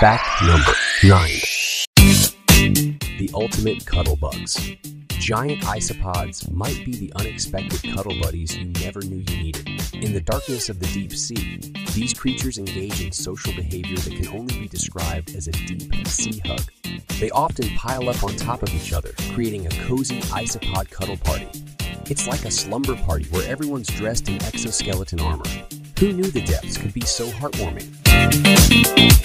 Fact number 9 The ultimate cuddle bugs. Giant isopods might be the unexpected cuddle buddies you never knew you needed. In the darkness of the deep sea, these creatures engage in social behavior that can only be described as a deep sea hug. They often pile up on top of each other, creating a cozy isopod cuddle party. It's like a slumber party where everyone's dressed in exoskeleton armor. Who knew the depths could be so heartwarming?